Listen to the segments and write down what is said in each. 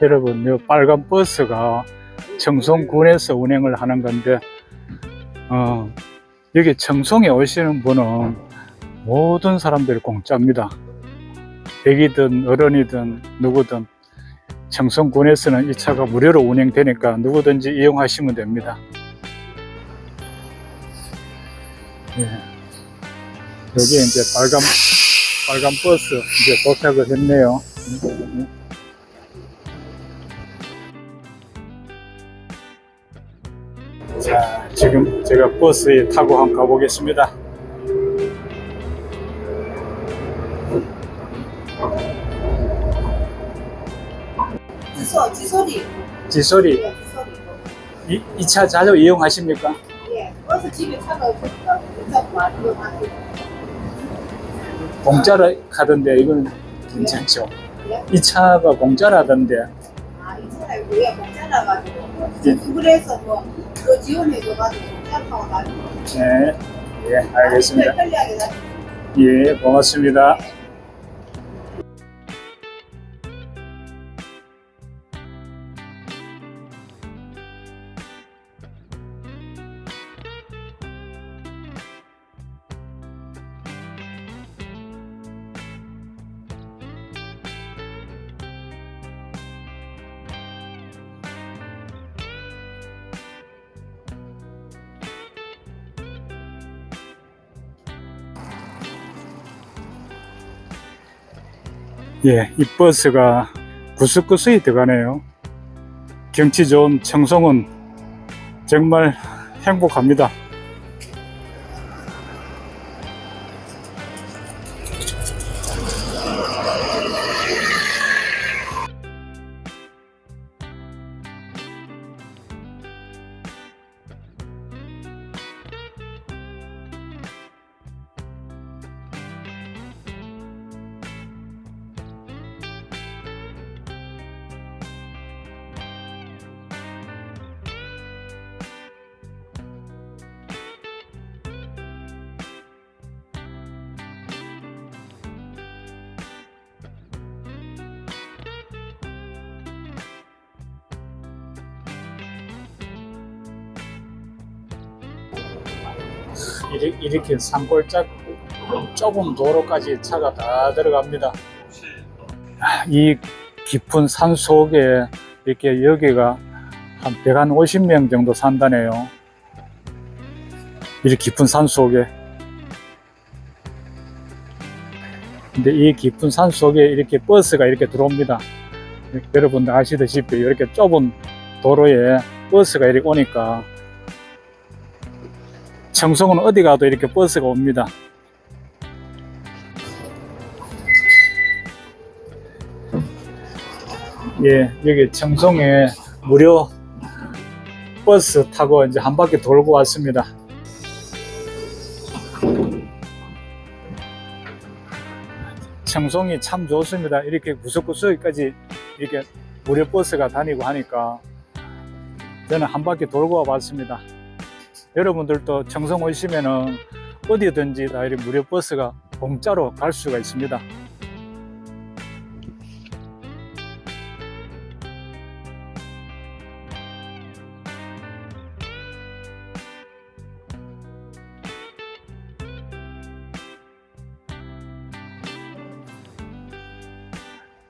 여러분, 이 빨간 버스가 청송군에서 운행을 하는 건데, 어, 여기 청송에 오시는 분은 모든 사람들이 공짜입니다. 애기든 어른이든 누구든 청송군에서는 이 차가 무료로 운행되니까 누구든지 이용하시면 됩니다. 예. 여기 이제 빨간 빨간 버스 이제 도착을 했네요. 자, 지금 제가 버스에 타고 한번 가보겠습니다. 지소, 지소리. 지소리, 예, 지소리. 이, 이 차 자주 이용하십니까? 예, 버스 집에 차가 이용하세요. 공짜로 가던데 이건 괜찮죠? 예? 이 차가 공짜라던데 아, 이 차가 공짜라가지고. 예. 구글에서 뭐, 그거 지원해줘가지고 타고 다니고. 네, 예, 알겠습니다. 편리하게 다니고. 예, 고맙습니다. 예, 이 버스가 구석구석이 들어가네요. 경치 좋은 청송은 정말 행복합니다. 이렇게 산골짝 좁은 도로까지 차가 다 들어갑니다. 아, 이 깊은 산 속에 이렇게 여기가 한 150명 정도 산다네요. 이렇게 깊은 산 속에. 근데 이 깊은 산 속에 이렇게 버스가 이렇게 들어옵니다. 여러분들 아시다시피 이렇게 좁은 도로에 버스가 이렇게 오니까 청송은 어디 가도 이렇게 버스가 옵니다. 예, 여기 청송에 무료 버스 타고 이제 한 바퀴 돌고 왔습니다. 청송이 참 좋습니다. 이렇게 구석구석까지 이렇게 무료 버스가 다니고 하니까 저는 한 바퀴 돌고 와봤습니다. 여러분들도 청송 오시면은 어디든지 다 이렇게 무료 버스가 공짜로 갈 수가 있습니다.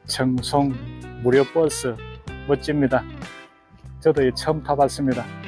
청송 무료 버스 멋집니다. 저도 이 처음 타봤습니다.